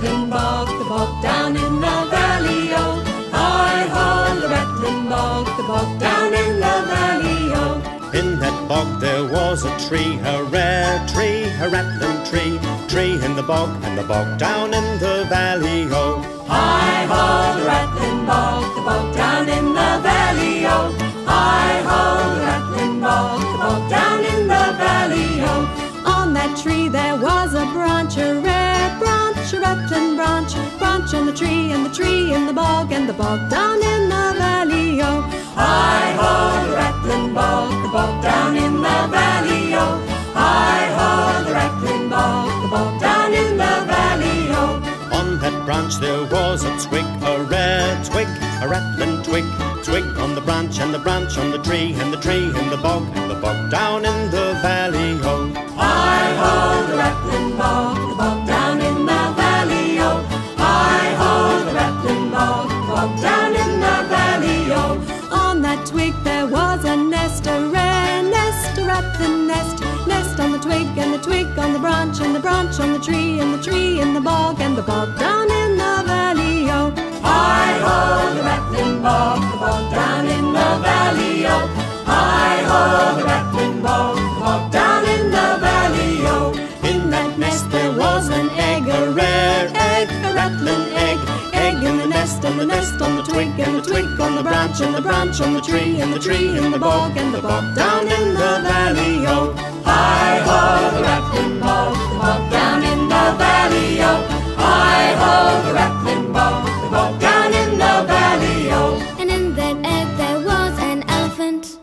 rattling bog, the bog down in the valley, oh. Hi ho, the rattling bog, the bog down in the valley, oh. In that bog there was a tree, a rare tree, a rattling tree, tree in the bog, and the bog down in the valley, oh. That tree there was a branch, a rare branch, a rattling branch, branch on the tree, and the tree in the bog, and the bog down in the valley, oh. Hi ho, the rattling bog, the bog down in the valley, oh. Hi ho, the rattling bog, the bog down in the valley, oh. On that branch there was a twig, a rare twig, a rattling twig, twig on the branch, and the branch on the tree, and the tree in the bog, and the bog down in the valley, oh. A nest, a rare nest, the nest, on the twig, and the twig, on the branch, and the branch, on the tree, and the tree, in the bog, and the bog, down in the valley, oh. Hi ho, the rattling bog, the bog, down in the valley, oh. Hi ho, the rattling bog, the bog, down in the valley, oh. And in that egg there was an elephant.